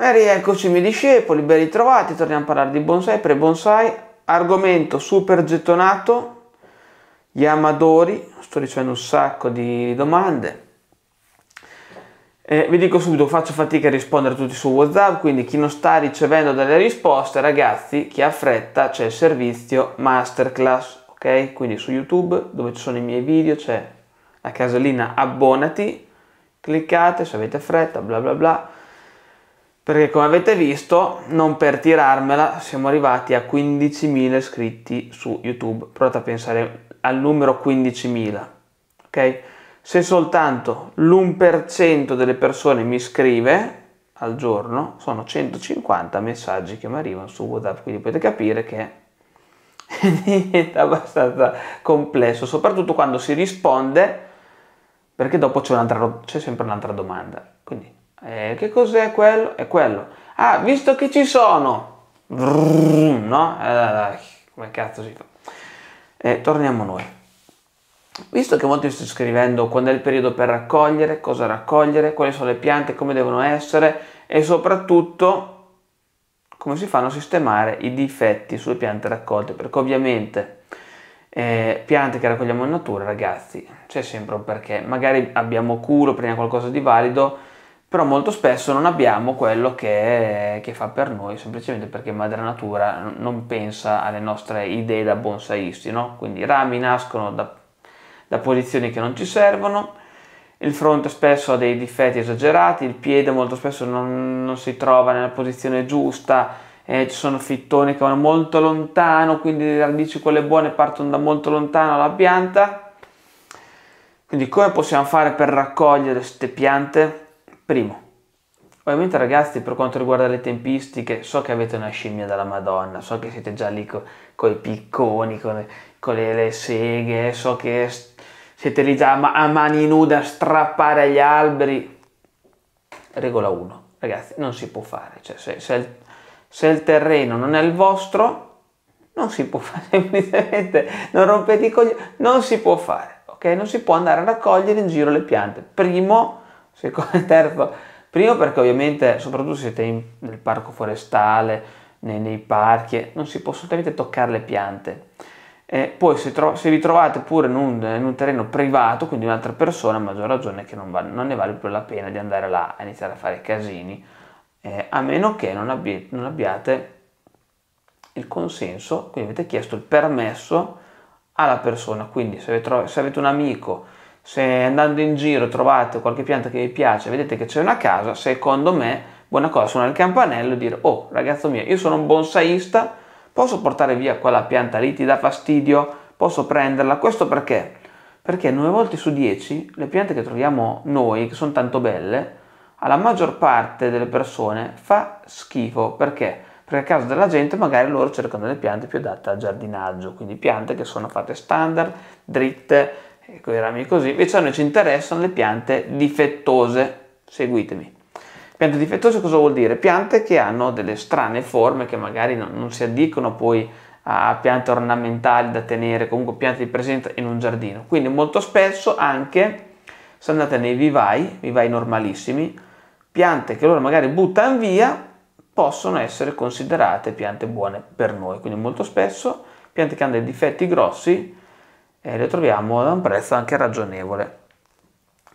E rieccoci miei discepoli, ben ritrovati, torniamo a parlare di bonsai, pre-bonsai, argomento super gettonato, gli amadori, sto ricevendo un sacco di domande. Eh, vi dico subito, faccio fatica a rispondere tutti su WhatsApp, quindi chi non sta ricevendo delle risposte, ragazzi, chi ha fretta, c'è il servizio Masterclass, ok? Quindi su YouTube, dove ci sono i miei video, c'è la casellina abbonati, cliccate se avete fretta, bla bla bla perché come avete visto, non per tirarmela, siamo arrivati a 15.000 iscritti su YouTube. Provate a pensare al numero 15.000, ok? Se soltanto l'1% delle persone mi scrive al giorno, sono 150 messaggi che mi arrivano su WhatsApp, quindi potete capire che diventa abbastanza complesso, soprattutto quando si risponde, perché dopo c'è, c'è sempre un'altra domanda. Quindi eh, che cos'è quello? È quello. Ah, visto che ci sono. no? Eh, come cazzo si fa? Eh, torniamo noi. Visto che molti stanno scrivendo quando è il periodo per raccogliere, cosa raccogliere, quali sono le piante, come devono essere e soprattutto come si fanno a sistemare i difetti sulle piante raccolte, perché ovviamente eh, piante che raccogliamo in natura, ragazzi, c'è sempre un perché. Magari abbiamo culo, prendiamo qualcosa di valido, però molto spesso non abbiamo quello che, che, fa per noi, semplicemente perché Madre Natura non pensa alle nostre idee da bonsaisti, no? quindi i rami nascono da, da, posizioni che non ci servono, il fronte spesso ha dei difetti esagerati, il piede molto spesso non, non si trova nella posizione giusta, eh, ci sono fittoni che vanno molto lontano, quindi le radici quelle buone partono da molto lontano la pianta. Quindi come possiamo fare per raccogliere queste piante? Primo, ovviamente ragazzi per quanto riguarda le tempistiche, so che avete una scimmia della Madonna, so che siete già lì con i picconi, con, le, con le, le, seghe, so che siete lì già a mani nude a strappare agli alberi. Regola 1, ragazzi, non si può fare, cioè se, se, il, se il terreno non è il vostro, non si può fare, semplicemente non rompete i coglioni, non si può fare, ok? Non si può andare a raccogliere in giro le piante. Primo, secondo, terzo, primo perché ovviamente, soprattutto se siete in, nel parco forestale, nei, nei, parchi, non si può assolutamente toccare le piante. E poi se, tro- se, vi trovate pure in un, in un, terreno privato, quindi un'altra persona, a maggior ragione che non, va, non, ne vale più la pena di andare là a iniziare a fare casini, eh, a meno che non, abbi- non abbiate il consenso, quindi avete chiesto il permesso alla persona. Quindi se avete, se avete un amico se andando in giro trovate qualche pianta che vi piace, vedete che c'è una casa, secondo me, buona cosa suonare il campanello e dire, oh ragazzo mio, io sono un bonsaista, posso portare via quella pianta lì, ti dà fastidio, posso prenderla, questo perché? Perché 9 volte su 10 le piante che troviamo noi, che sono tanto belle, alla maggior parte delle persone fa schifo, perché? Perché a casa della gente magari loro cercano delle piante più adatte al giardinaggio, quindi piante che sono fatte standard, dritte, con i rami così, invece a noi ci interessano le piante difettose, seguitemi. Piante difettose cosa vuol dire? Piante che hanno delle strane forme che magari non, non si addicono poi a piante ornamentali da tenere, comunque piante di presenza in un giardino. Quindi molto spesso anche, se andate nei vivai, vivai normalissimi, piante che loro magari buttano via, possono essere considerate piante buone per noi. Quindi molto spesso piante che hanno dei difetti grossi e le troviamo a un prezzo anche ragionevole.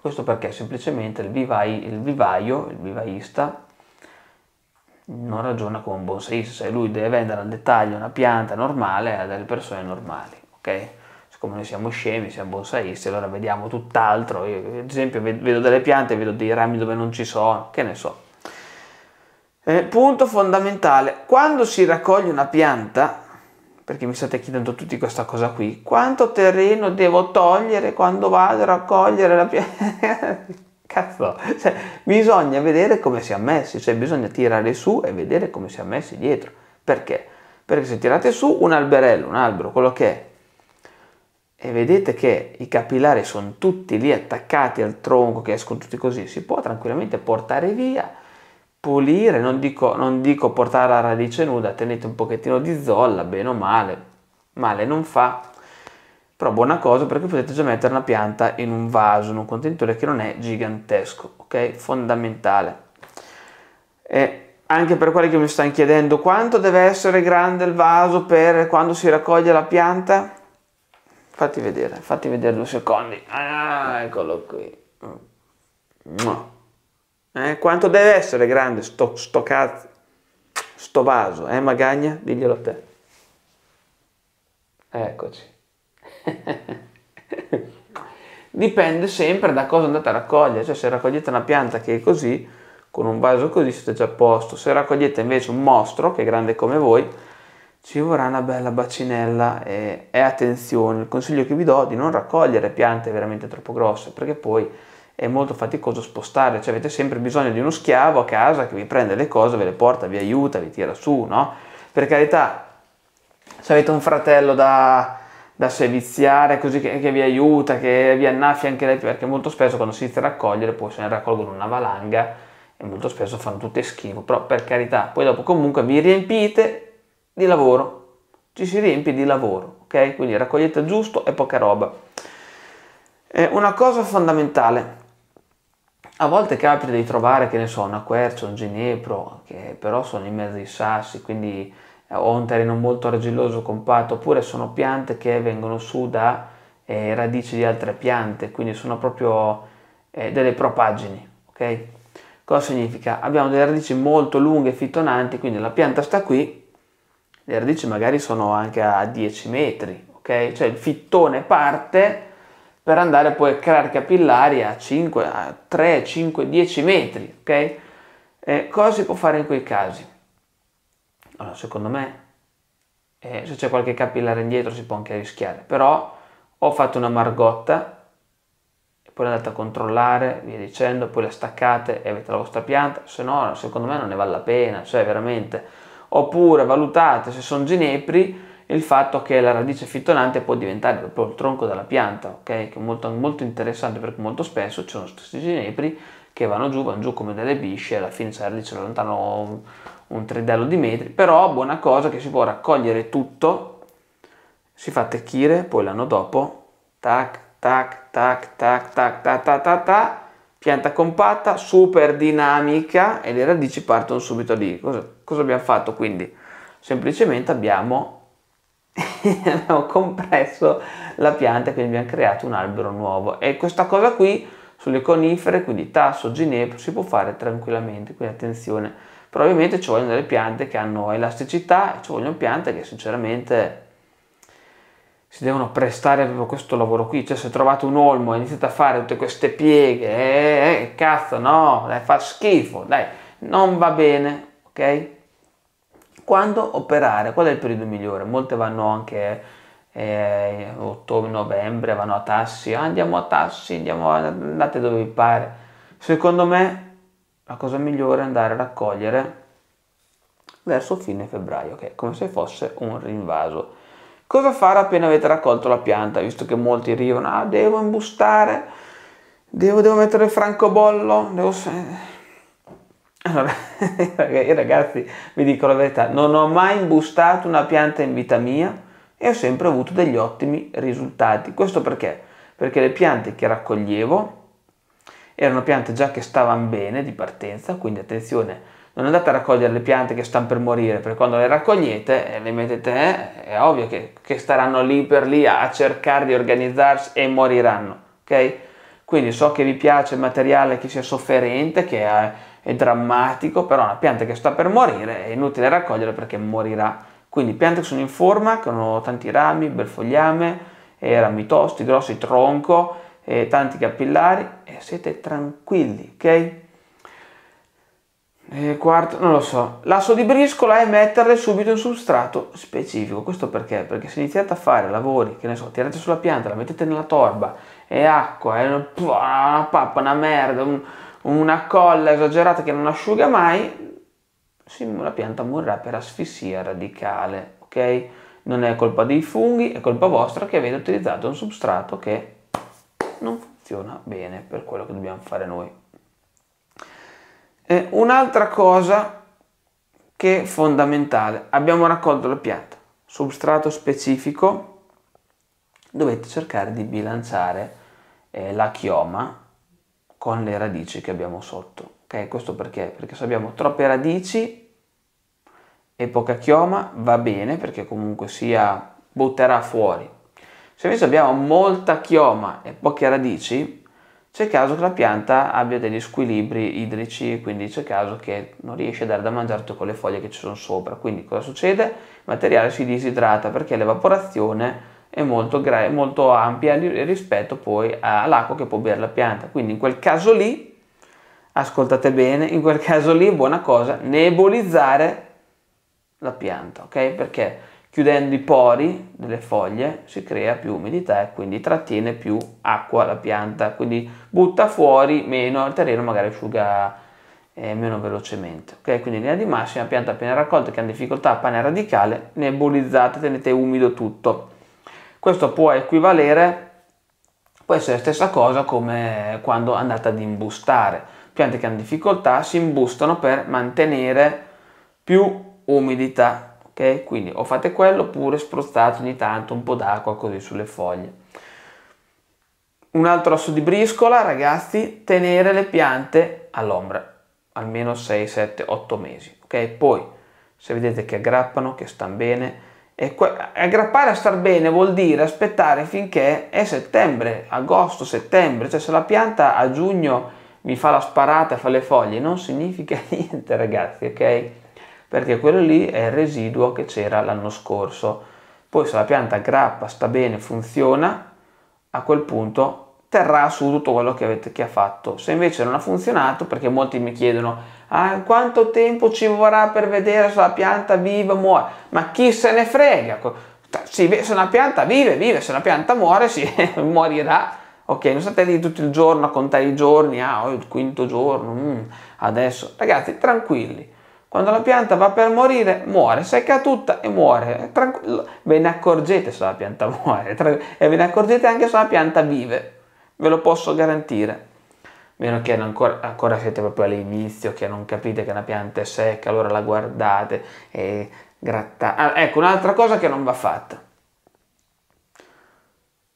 Questo perché semplicemente il, vivai, il vivaio, il vivaista, non ragiona come un bonsaista, se lui deve vendere al dettaglio una pianta normale a delle persone normali, ok? Siccome noi siamo scemi, siamo bonsaisti, allora vediamo tutt'altro. Io, ad esempio, vedo delle piante, vedo dei rami dove non ci sono, che ne so. Eh, punto fondamentale, quando si raccoglie una pianta, perché mi state chiedendo tutti questa cosa qui, quanto terreno devo togliere quando vado a raccogliere la pianta? Cazzo, cioè, bisogna vedere come si è messi, cioè bisogna tirare su e vedere come si è messi dietro. Perché? Perché se tirate su un alberello, un albero, quello che è, e vedete che i capillari sono tutti lì attaccati al tronco, che escono tutti così, si può tranquillamente portare via pulire, non dico, non dico portare la radice nuda, tenete un pochettino di zolla, bene o male, male non fa, però buona cosa perché potete già mettere una pianta in un vaso, in un contenitore che non è gigantesco, ok? Fondamentale. E anche per quelli che mi stanno chiedendo quanto deve essere grande il vaso per quando si raccoglie la pianta, fatti vedere, fatti vedere due secondi. Ah, eccolo qui. Eh, quanto deve essere grande sto, sto cazzo, sto vaso, eh Magagna? Diglielo a te. Eccoci. Dipende sempre da cosa andate a raccogliere, cioè se raccogliete una pianta che è così, con un vaso così siete già a posto. Se raccogliete invece un mostro, che è grande come voi, ci vorrà una bella bacinella e, e attenzione. Il consiglio che vi do è di non raccogliere piante veramente troppo grosse, perché poi è molto faticoso spostare, cioè avete sempre bisogno di uno schiavo a casa che vi prende le cose, ve le porta, vi aiuta, vi tira su, no? Per carità, se avete un fratello da, da serviziare così che, che, vi aiuta, che vi annaffia anche lei, perché molto spesso quando si inizia a raccogliere poi se ne raccolgono una valanga e molto spesso fanno tutte schifo, però per carità, poi dopo comunque vi riempite di lavoro, ci si riempie di lavoro, ok? Quindi raccogliete giusto e poca roba. Una cosa fondamentale, a volte capita di trovare, che ne so, una quercia, un ginepro, che però sono in mezzo ai sassi, quindi eh, o un terreno molto argilloso, compatto, oppure sono piante che vengono su da eh, radici di altre piante, quindi sono proprio eh, delle propagini, ok? Cosa significa? Abbiamo delle radici molto lunghe e fitonanti, quindi la pianta sta qui, le radici magari sono anche a 10 metri, ok? Cioè il fittone parte per andare poi a creare capillari a 5, a 3, 5, 10 metri, ok? Eh, cosa si può fare in quei casi? Allora, secondo me, eh, se c'è qualche capillare indietro si può anche rischiare, però ho fatto una margotta poi andate a controllare, via dicendo, poi le staccate e avete la vostra pianta, se no secondo me non ne vale la pena, cioè veramente. Oppure valutate se sono ginepri il fatto che la radice fitonante può diventare proprio il tronco della pianta, ok? Che è molto, molto interessante perché molto spesso ci sono questi ginepri che vanno giù, vanno giù come delle bisce, alla fine c'è la radice lontano un, un tridello di metri, però buona cosa che si può raccogliere tutto, si fa attecchire, poi l'anno dopo, tac, tac, tac, tac, tac, tac, tac, tac, tac, pianta compatta, super dinamica e le radici partono subito lì. Cosa, cosa abbiamo fatto quindi? Semplicemente abbiamo, abbiamo compresso la pianta quindi abbiamo creato un albero nuovo. E questa cosa qui sulle conifere, quindi tasso, ginepro, si può fare tranquillamente, quindi attenzione. Però ovviamente ci vogliono delle piante che hanno elasticità ci vogliono piante che sinceramente si devono prestare proprio questo lavoro qui, cioè se trovate un olmo e iniziate a fare tutte queste pieghe, eh, eh, cazzo no, dai, fa schifo, dai, non va bene, ok? Quando operare? Qual è il periodo migliore? Molte vanno anche eh, ottobre, novembre, vanno a tassi, ah, andiamo a tassi, andiamo a, andate dove vi pare. Secondo me la cosa migliore è andare a raccogliere verso fine febbraio, ok? Come se fosse un rinvaso Cosa fare appena avete raccolto la pianta, visto che molti arrivano, ah devo imbustare, devo, devo mettere il francobollo, devo... Allora, ragazzi, vi dico la verità, non ho mai imbustato una pianta in vita mia e ho sempre avuto degli ottimi risultati. Questo perché? Perché le piante che raccoglievo erano piante già che stavano bene di partenza, quindi attenzione, non andate a raccogliere le piante che stanno per morire, perché quando le raccogliete e le mettete, eh, è ovvio che, che, staranno lì per lì a, cercare di organizzarsi e moriranno, ok? Quindi so che vi piace il materiale che sia sofferente, che è, è drammatico, però una pianta che sta per morire è inutile raccogliere perché morirà. Quindi piante che sono in forma, che hanno tanti rami, bel fogliame, rami tosti, grossi, tronco, tanti capillari, e siete tranquilli, ok? E quarto, non lo so. L'asso di briscola è metterle subito in substrato specifico. Questo perché? Perché se iniziate a fare lavori, che ne so, tirate sulla pianta, la mettete nella torba, è acqua, è una pappa, una merda, un, una colla esagerata che non asciuga mai, la pianta morirà per asfissia radicale, ok? Non è colpa dei funghi, è colpa vostra che avete utilizzato un substrato che non funziona bene per quello che dobbiamo fare noi. Eh, un'altra cosa che è fondamentale, abbiamo raccolto la pianta, substrato specifico, dovete cercare di bilanciare eh, la chioma con le radici che abbiamo sotto. Okay? Questo perché? Perché se abbiamo troppe radici e poca chioma va bene perché comunque sia butterà fuori. Se invece abbiamo molta chioma e poche radici, c'è caso che la pianta abbia degli squilibri idrici, quindi c'è caso che non riesce a dare da mangiare con le foglie che ci sono sopra. Quindi cosa succede? Il materiale si disidrata perché l'evaporazione è molto, molto ampia rispetto poi all'acqua che può bere la pianta. Quindi in quel caso lì, ascoltate bene, in quel caso lì, buona cosa, nebulizzare la pianta, ok? Perché chiudendo i pori delle foglie si crea più umidità e quindi trattiene più acqua la pianta, quindi butta fuori meno, il terreno magari asciuga eh, meno velocemente. Ok, quindi in linea di massima, pianta appena raccolta che ha difficoltà a pane radicale, nebulizzate, tenete umido tutto. Questo può equivalere, può essere la stessa cosa come quando andate ad imbustare. Piante che hanno difficoltà si imbustano per mantenere più umidità, ok? Quindi o fate quello oppure spruzzate ogni tanto un po' d'acqua così sulle foglie. Un altro osso di briscola, ragazzi, tenere le piante all'ombra almeno 6, 7, 8 mesi, ok? Poi se vedete che aggrappano, che stanno bene, e aggrappare a star bene vuol dire aspettare finché è settembre, agosto, settembre, cioè se la pianta a giugno mi fa la sparata fa le foglie, non significa niente ragazzi, ok? perché quello lì è il residuo che c'era l'anno scorso. Poi se la pianta grappa, sta bene, funziona, a quel punto terrà su tutto quello che avete che ha fatto. Se invece non ha funzionato, perché molti mi chiedono ah, quanto tempo ci vorrà per vedere se la pianta vive o muore, ma chi se ne frega? se una pianta vive, vive, se una pianta muore, si morirà. Ok, non state lì tutto il giorno a contare i giorni, ah, oh, il quinto giorno, mm, adesso. Ragazzi, tranquilli quando la pianta va per morire, muore, secca tutta e muore. Tranquillo. Ve ne accorgete se la pianta muore e ve ne accorgete anche se la pianta vive. Ve lo posso garantire. Meno che ancora, ancora siete proprio all'inizio, che non capite che una pianta è secca, allora la guardate e grattate. Ah, ecco, un'altra cosa che non va fatta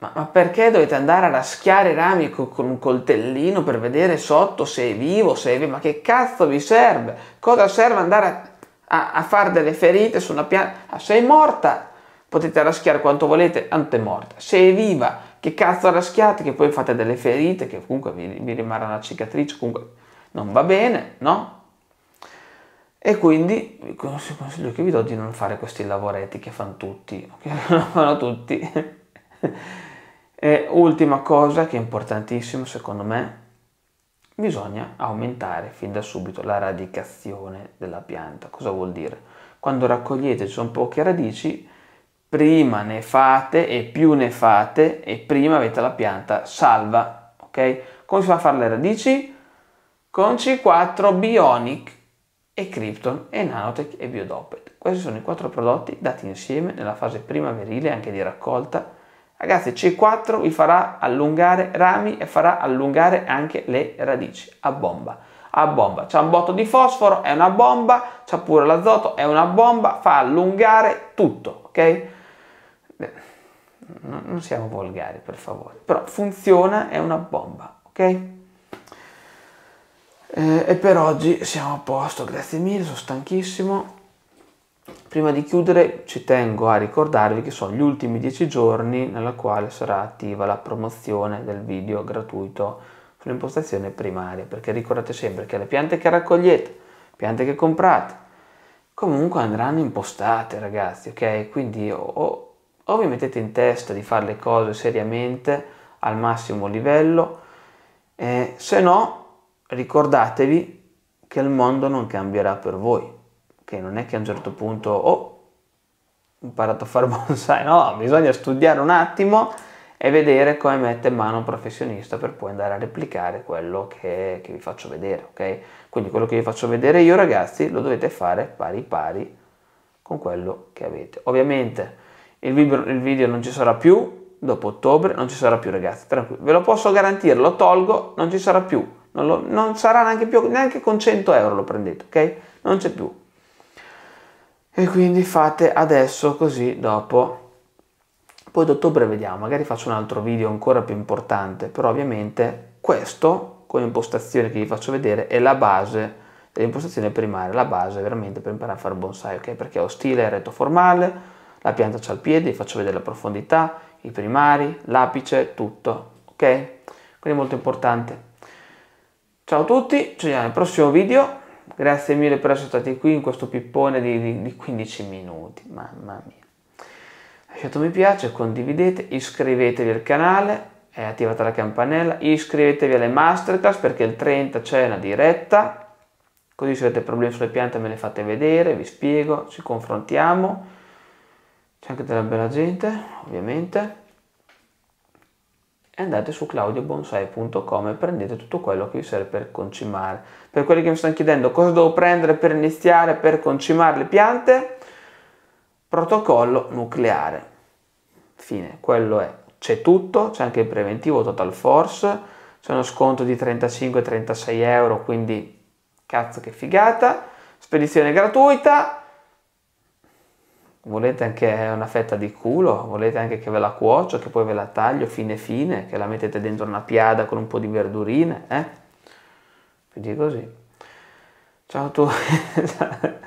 ma, ma, perché dovete andare a raschiare i rami con, con, un coltellino per vedere sotto se è vivo, se è vivo? Ma che cazzo vi serve? Cosa serve andare a, a, a fare delle ferite su una pianta? Ah, se è morta potete raschiare quanto volete, tanto morta. Se è viva, che cazzo raschiate? Che poi fate delle ferite, che comunque vi, vi rimarrà una cicatrice, comunque non va bene, no? E quindi vi consiglio che vi do di non fare questi lavoretti che fanno tutti, che fanno tutti. E ultima cosa che è importantissima secondo me, bisogna aumentare fin da subito la radicazione della pianta. Cosa vuol dire? Quando raccogliete ci sono poche radici, prima ne fate e più ne fate e prima avete la pianta salva. Ok? Come si fa a fare le radici? Con C4 Bionic e Krypton e Nanotech e Biodopet. Questi sono i quattro prodotti dati insieme nella fase primaverile anche di raccolta Ragazzi, C4 vi farà allungare rami e farà allungare anche le radici a bomba. A bomba. C'è un botto di fosforo, è una bomba, c'è pure l'azoto, è una bomba, fa allungare tutto, ok? Non siamo volgari, per favore. Però funziona, è una bomba, ok? Eh, e per oggi siamo a posto, grazie mille, sono stanchissimo. Prima di chiudere ci tengo a ricordarvi che sono gli ultimi 10 giorni nella quale sarà attiva la promozione del video gratuito sull'impostazione primaria, perché ricordate sempre che le piante che raccogliete, piante che comprate, comunque andranno impostate ragazzi, ok? Quindi o, o vi mettete in testa di fare le cose seriamente al massimo livello, eh, se no ricordatevi che il mondo non cambierà per voi che non è che a un certo punto oh, ho imparato a fare bonsai, no, bisogna studiare un attimo e vedere come mette in mano un professionista per poi andare a replicare quello che, che vi faccio vedere, ok? Quindi quello che vi faccio vedere io ragazzi lo dovete fare pari pari con quello che avete. Ovviamente il video, il video non ci sarà più, dopo ottobre non ci sarà più ragazzi, tranquillo, ve lo posso garantire, lo tolgo, non ci sarà più, non, lo, non sarà neanche più, neanche con 100 euro lo prendete, ok? Non c'è più e quindi fate adesso così dopo poi ad ottobre vediamo magari faccio un altro video ancora più importante però ovviamente questo con l'impostazione che vi faccio vedere è la base delle impostazioni primarie, la base veramente per imparare a fare bonsai, ok? Perché ho stile retto formale, la pianta il piede, faccio vedere la profondità, i primari, l'apice, tutto, ok? Quindi molto importante. Ciao a tutti, ci vediamo nel prossimo video. Grazie mille per essere stati qui in questo pippone di, di, di 15 minuti, mamma mia. Lasciate un mi piace, condividete, iscrivetevi al canale e attivate la campanella, iscrivetevi alle masterclass perché il 30 c'è una diretta, così se avete problemi sulle piante me le fate vedere, vi spiego, ci confrontiamo, c'è anche della bella gente ovviamente e andate su claudiobonsai.com e prendete tutto quello che vi serve per concimare. Per quelli che mi stanno chiedendo cosa devo prendere per iniziare per concimare le piante, protocollo nucleare. Fine, quello è. C'è tutto, c'è anche il preventivo Total Force, c'è uno sconto di 35-36 euro, quindi cazzo che figata, spedizione gratuita, volete anche una fetta di culo, volete anche che ve la cuocio, che poi ve la taglio fine fine, che la mettete dentro una piada con un po' di verdurine, eh? Quindi così. Ciao a tutti.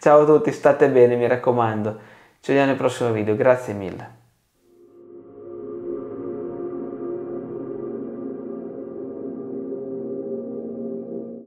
Ciao a tutti, state bene, mi raccomando. Ci vediamo nel prossimo video, grazie mille.